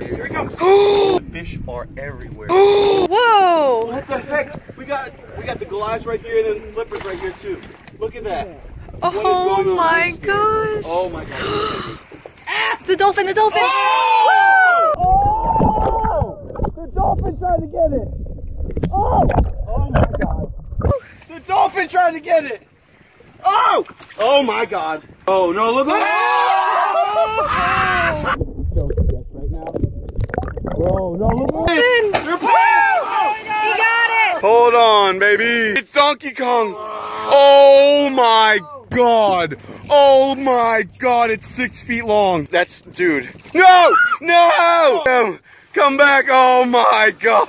Here he comes. the fish are everywhere. Whoa! What the heck? We got we got the goliaths right here and then flippers right here too. Look at that. Oh my gosh! Oh my god. The dolphin, the dolphin! Oh! Oh! The dolphin tried to get it. Oh! Oh my god. The dolphin tried to get it. Oh! Oh my god. Oh no, look at Ah! Hold on, baby. It's Donkey Kong. Oh my god. Oh my god, it's six feet long. That's, dude. No! No! Come back. Oh my god.